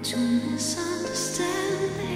To misunderstand?